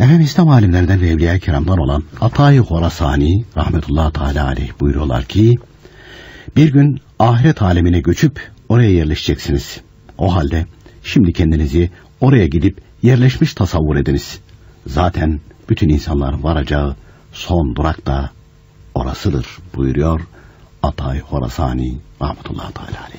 Efendim İslam alimlerinden ve evliya kiramdan olan Atay Horasani rahmetullahi teala aleyh buyuruyorlar ki bir gün ahiret alemine göçüp oraya yerleşeceksiniz. O halde şimdi kendinizi oraya gidip yerleşmiş tasavvur ediniz. Zaten bütün insanların varacağı son durak da orasıdır buyuruyor Atay Horasani rahmetullahi teala aleyh.